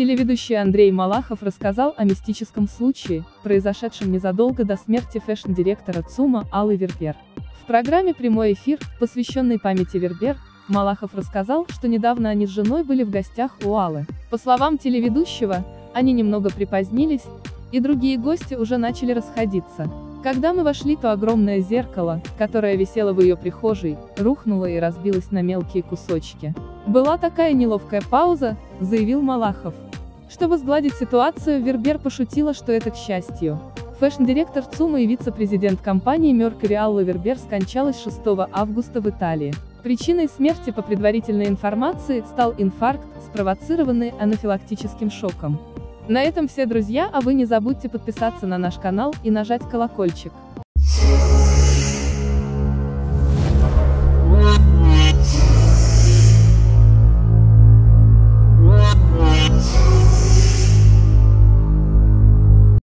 Телеведущий Андрей Малахов рассказал о мистическом случае, произошедшем незадолго до смерти фэшн-директора ЦУМа Аллы Вербер. В программе «Прямой эфир», посвященной памяти Вербер, Малахов рассказал, что недавно они с женой были в гостях у Аллы. По словам телеведущего, они немного припозднились, и другие гости уже начали расходиться. Когда мы вошли, то огромное зеркало, которое висело в ее прихожей, рухнуло и разбилось на мелкие кусочки. Была такая неловкая пауза, заявил Малахов. Чтобы сгладить ситуацию, Вербер пошутила, что это к счастью. Фэшн-директор ЦУМа и вице-президент компании Mercury Алла Вербер скончалась 6 августа в Италии. Причиной смерти по предварительной информации стал инфаркт, спровоцированный анафилактическим шоком. На этом все, друзья, а вы не забудьте подписаться на наш канал и нажать колокольчик.